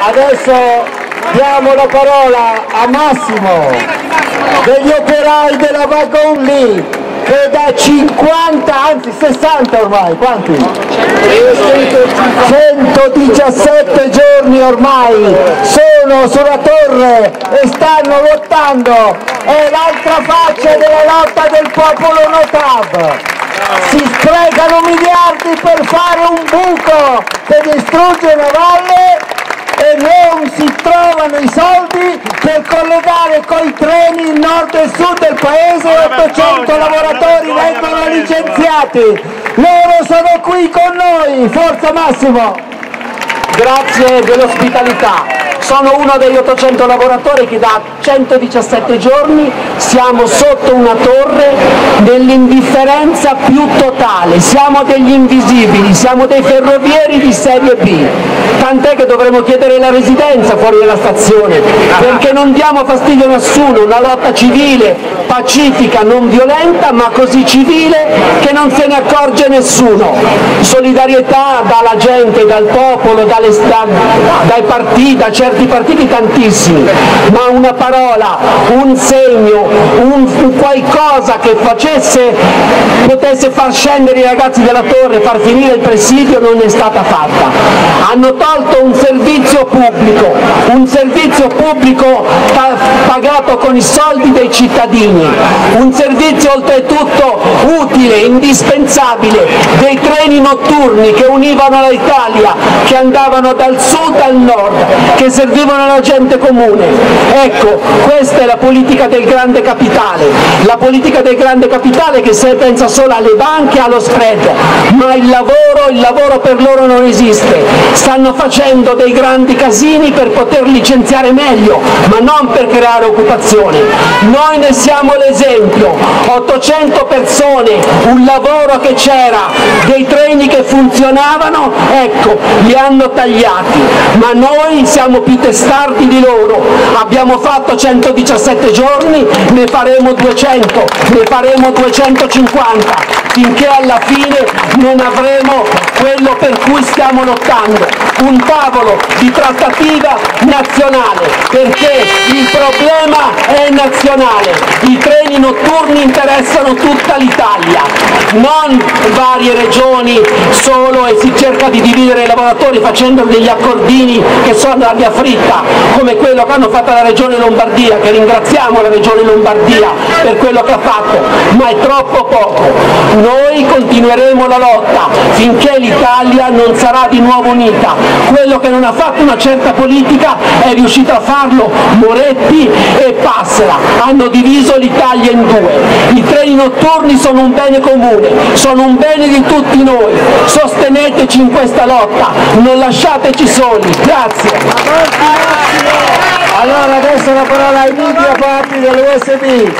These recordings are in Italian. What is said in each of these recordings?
Adesso diamo la parola a Massimo degli operai della Wagon Lee che da 50, anzi 60 ormai, quanti? 117 giorni ormai sono sulla torre e stanno lottando, è l'altra faccia della lotta del popolo Notab. Si sprecano miliardi per fare un buco per distruggere una valle e non si trovano i soldi per collegare coi treni il nord e il sud del paese 800 lavoratori vengono licenziati. Loro sono qui con noi forza Massimo. Grazie dell'ospitalità sono uno degli 800 lavoratori che da 117 giorni siamo sotto una torre nell'indifferenza più totale, siamo degli invisibili, siamo dei ferrovieri di serie B, tant'è che dovremmo chiedere la residenza fuori dalla stazione, perché non diamo fastidio a nessuno, una lotta civile, pacifica, non violenta, ma così civile che non se ne accorge nessuno. Solidarietà dalla gente, dal popolo, dalle, da, dai partiti, da certi partiti tantissimi, ma una parola, un segno, un, un qualcosa che facesse, potesse far scendere i ragazzi della torre, far finire il presidio non è stata fatta. Hanno tolto un servizio pubblico, un servizio pubblico pagato con i soldi dei cittadini, un servizio oltretutto utile, indispensabile, dei treni notturni che univano l'Italia, che andavano dal sud al nord, che servivano alla gente comune. Ecco, questa è la politica del grande capitale, la politica del grande capitale che se pensa solo alle banche e allo spread, ma il lavoro, il lavoro per loro non esiste. Stanno facendo dei grandi casini per poter licenziare meglio, ma non per creare occupazione. Noi ne siamo l'esempio, 800 persone, un lavoro che c'era, dei treni che funzionavano, ecco, li hanno tagliati, ma noi siamo più testardi di loro, abbiamo fatto 117 giorni, ne faremo 200, ne faremo 250, finché alla fine non avremo quello per cui stiamo lottando, un tavolo di trattativa nazionale, perché il problema è nazionale, i treni notturni interessano tutta l'Italia, non varie regioni solo e si cerca di dividere i lavoratori facendo degli accordini che sono la via fritta, come quello che hanno fatto la Regione Lombardia, che ringraziamo la Regione Lombardia per quello che ha fatto, ma è troppo poco. Noi continueremo la lotta finché l'Italia non sarà di nuovo unita. Quello che non ha fatto una certa politica è riuscito a farlo Moretti e Passera, hanno diviso l'Italia in due. I treni notturni sono un bene comune, sono un bene di tutti noi, sosteneteci in questa lotta, non lasciateci soli. Grazie. Allora adesso la parola ai media parti dell'USB.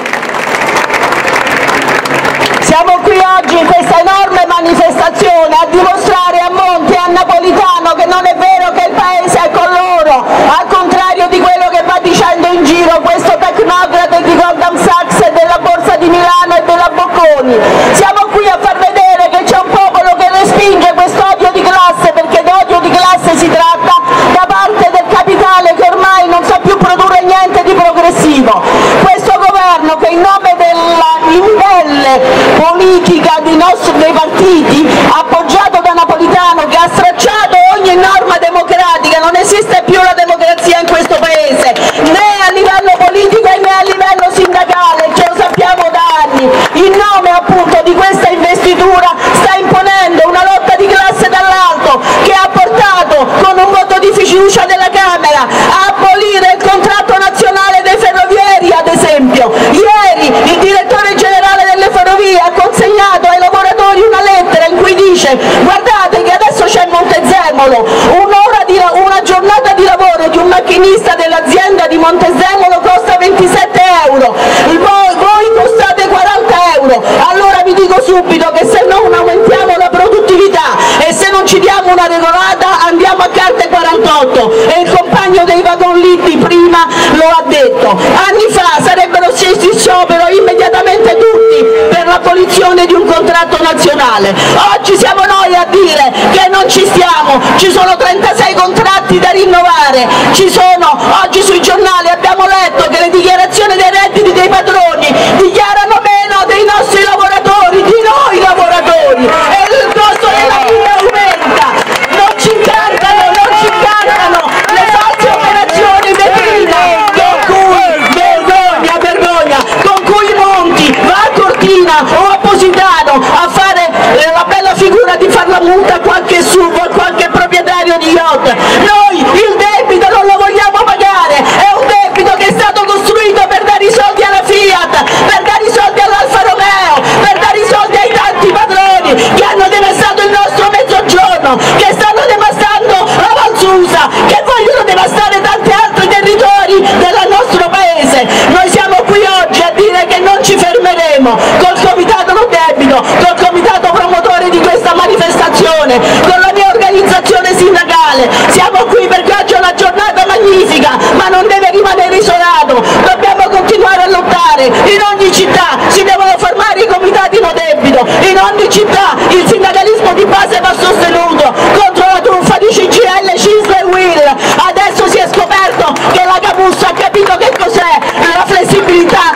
Siamo qui oggi in questa enorme manifestazione a dimostrare a Monti e a Napolitano che non è vero che il paese è con loro, al contrario di quello che va dicendo in giro questo tecnocrate di Goldman Sachs e della Borsa di Milano e della Bocconi. Siamo qui a far vedere che c'è un popolo che respinge questo odio di classe, perché d'odio di classe si tratta, da parte del capitale che ormai non sa più produrre niente di progressivo. Questo governo che in nome della imbelle politica dei, nostri, dei partiti, appoggiato da Napolitano, che ha stracciato ogni norma democratica, non esiste più la democrazia in questo paese, né a livello politico né a livello sindacale, ce lo sappiamo da anni, in nome appunto di questa investitura sta imponendo una lotta di classe dall'alto che ha portato con un voto di fiducia della Camera a abolire il contratto nazionale dei ferrovieri ad esempio. Ieri il direttore generale delle ferrovie ha consegnato ai lavoratori una lettera in cui dice guardate che adesso c'è Montezemolo, una giornata di lavoro di un macchinista dell'azienda di Montezemolo costa 27 euro, voi, voi costate 40 euro, allora vi dico subito che se non aumentiamo la produttività e se non ci diamo una regolata andiamo a carte 48 e il compagno dei wagon litti prima lo ha detto. Anni fa sarebbero scesi in sciopero immediatamente tutti per l'abolizione di un contratto nazionale. Oggi siamo noi a dire che non ci stiamo, ci sono 36 contratti da rinnovare, ci sono, oggi sui giornali abbiamo letto che le dichiarazioni dei redditi dei padroni dichiarano meno dei nostri lavoratori, di noi lavoratori e il costo della vita aumenta. Non ci incantano, non ci incantano le false operazioni vetrine con cui, vergogna, vergogna, con cui Monti va a Cortina o a Positano a fare eh, la bella figura di far la multa a qualche sub, a qualche proprietario di yacht. Noi il debito non lo vogliamo pagare, è un debito che è stato costruito per dare i soldi alla Fiat, per dare i soldi all'Alfa Romeo, per dare i soldi ai tanti padroni che hanno devastato il nostro mezzogiorno, che stanno devastando la Valsusa, che vogliono devastare tanti altri territori del nostro paese. Noi siamo qui oggi a dire che non ci fermeremo col comitato no debito, col comitato promotore di questa manifestazione, con la mia organizzazione sindacale. Siamo qui perché oggi è una giornata magnifica, ma non deve rimanere isolato. Dobbiamo continuare a lottare. In ogni città si devono formare i comitati no debito, in ogni città il sindacalismo di base va sostenuto contro la truffa di CGL, CISL e WIL. Adesso si è scoperto che la Camus ha capito che cos'è la flessibilità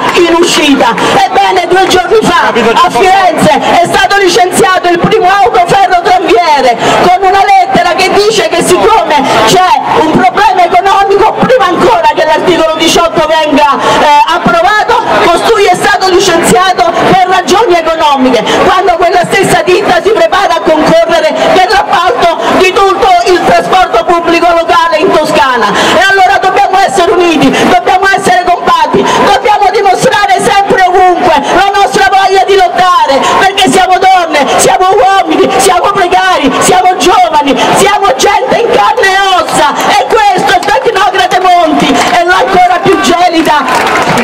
uscita. Ebbene, due giorni fa a Firenze è stato licenziato il primo autoferro tranviere con una lettera che dice che siccome c'è un problema economico, prima ancora che l'articolo 18 venga eh, approvato, costui è stato licenziato per ragioni economiche, quando quella stessa ditta si prepara a concorrere per l'appalto di tutto il trasporto pubblico locale in Toscana. E allora dobbiamo essere uniti, dobbiamo essere compatti, dobbiamo dimostrare sempre ovunque la nostra voglia di lottare, perché siamo donne, siamo uomini, siamo precari, siamo giovani, siamo gente in carne e ossa e questo il tecnocrate Monti e l'ancora più gelida,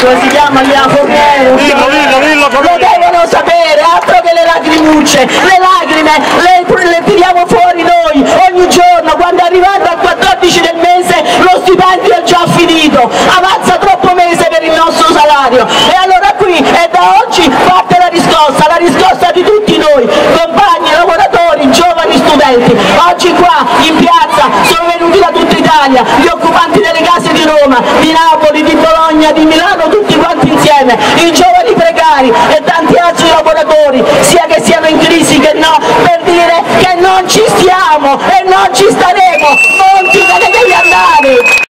come si chiama lì a Fornero? Dillo, dillo, dillo, Lo devono sapere, altro che le lacrimucce, le lacrime le, le tiriamo fuori noi ogni giorno, quando è arrivato al 14 del mese lo stipendio è già finito, avanza troppo mese per il nostro salario. E allora qui è da oggi parte la riscossa, la riscossa di tutti noi, compagni, lavoratori, giovani studenti, oggi qua in piazza sono venuti da tutta Italia, gli occupanti Roma, di Napoli, di Bologna, di Milano, tutti quanti insieme, i giovani precari e tanti altri lavoratori, sia che siano in crisi che no, per dire che non ci stiamo e non ci staremo, Monti te ne devi andare!